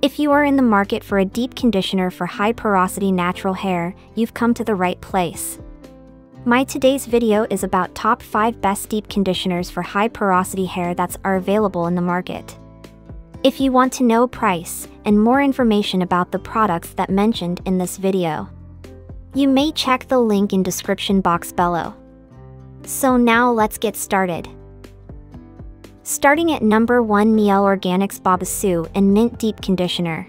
If you are in the market for a deep conditioner for high porosity natural hair, you've come to the right place. My today's video is about top 5 best deep conditioners for high porosity hair that's are available in the market. If you want to know price and more information about the products that mentioned in this video, you may check the link in description box below. So now let's get started. Starting at number 1 Mielle Organics Babassu and Mint Deep Conditioner.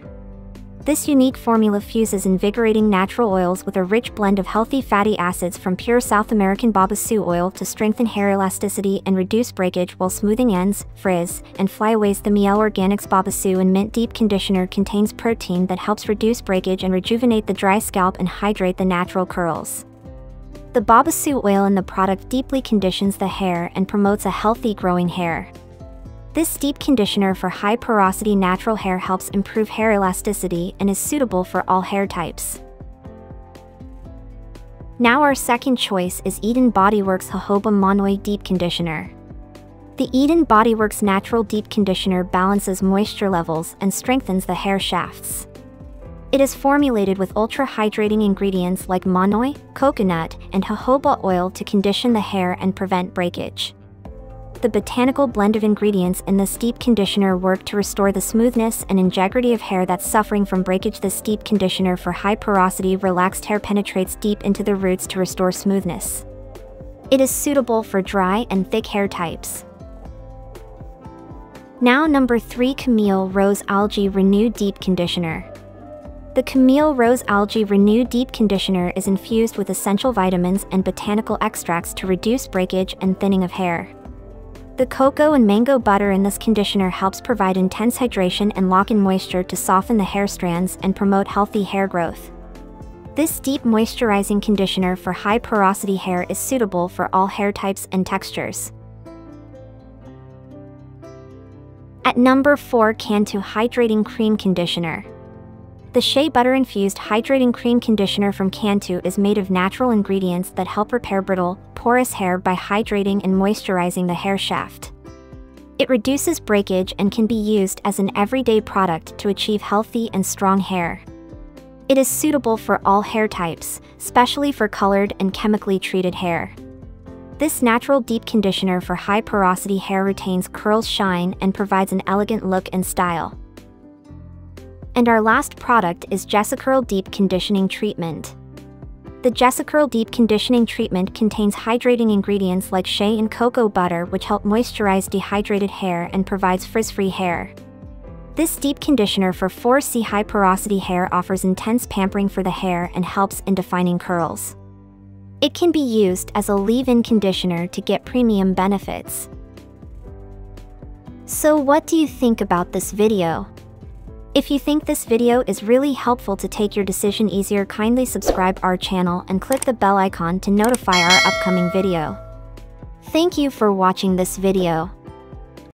This unique formula fuses invigorating natural oils with a rich blend of healthy fatty acids from pure South American babassu oil to strengthen hair elasticity and reduce breakage while smoothing ends, frizz, and flyaways. The Mielle Organics Babassu and Mint Deep Conditioner contains protein that helps reduce breakage and rejuvenate the dry scalp and hydrate the natural curls. The babassu oil in the product deeply conditions the hair and promotes a healthy growing hair. This deep conditioner for high porosity natural hair helps improve hair elasticity and is suitable for all hair types. Now our second choice is Eden Bodyworks Jojoba Monoi Deep Conditioner. The Eden Bodyworks Natural Deep Conditioner balances moisture levels and strengthens the hair shafts. It is formulated with ultra-hydrating ingredients like monoi, coconut, and jojoba oil to condition the hair and prevent breakage. The botanical blend of ingredients in this deep conditioner work to restore the smoothness and integrity of hair that's suffering from breakage. This deep conditioner for high porosity relaxed hair penetrates deep into the roots to restore smoothness. It is suitable for dry and thick hair types. Now number 3 Camille Rose Algae Renew Deep Conditioner. The Camille Rose Algae Renew Deep Conditioner is infused with essential vitamins and botanical extracts to reduce breakage and thinning of hair. The cocoa and mango butter in this conditioner helps provide intense hydration and lock in moisture to soften the hair strands and promote healthy hair growth. This deep moisturizing conditioner for high porosity hair is suitable for all hair types and textures. At number 4 Cantu Hydrating Cream Conditioner. The Shea Butter Infused Hydrating Cream Conditioner from Cantu is made of natural ingredients that help repair brittle, porous hair by hydrating and moisturizing the hair shaft. It reduces breakage and can be used as an everyday product to achieve healthy and strong hair. It is suitable for all hair types, especially for colored and chemically treated hair. This natural deep conditioner for high porosity hair retains curls shine and provides an elegant look and style. And our last product is Jessicurl Deep Conditioning Treatment. The Jessicurl Deep Conditioning Treatment contains hydrating ingredients like shea and cocoa butter which help moisturize dehydrated hair and provides frizz-free hair. This deep conditioner for 4C high porosity hair offers intense pampering for the hair and helps in defining curls. It can be used as a leave-in conditioner to get premium benefits. So what do you think about this video? If you think this video is really helpful to take your decision easier kindly subscribe our channel and click the bell icon to notify our upcoming video. Thank you for watching this video.